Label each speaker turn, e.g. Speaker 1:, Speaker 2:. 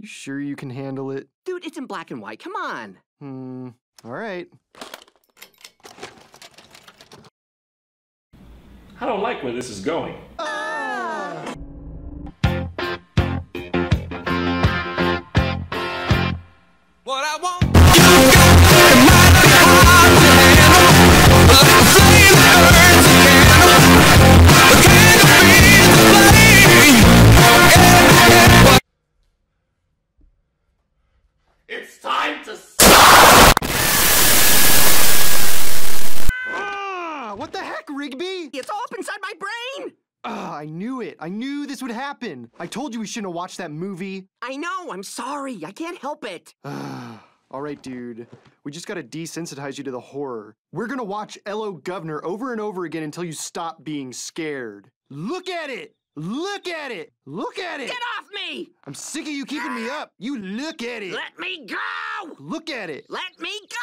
Speaker 1: You sure you can handle it?
Speaker 2: Dude, it's in black and white. Come on.
Speaker 1: Hmm, all right.
Speaker 3: I don't like where this is going.
Speaker 4: What I want.
Speaker 3: It's time to.
Speaker 1: Ah, what the heck, Rigby?
Speaker 2: It's all up inside my brain.
Speaker 1: Ah, I knew it. I knew this would happen. I told you we shouldn't have watched that movie.
Speaker 2: I know. I'm sorry. I can't help it.
Speaker 1: Ah, all right, dude. We just gotta desensitize you to the horror. We're gonna watch Ello Gov'nor over and over again until you stop being scared. Look at it! Look at it! Look at it!
Speaker 2: Get off me!
Speaker 1: I'm sick of you keeping me up. You look at it.
Speaker 2: Let me go!
Speaker 1: Look at it.
Speaker 2: Let me go!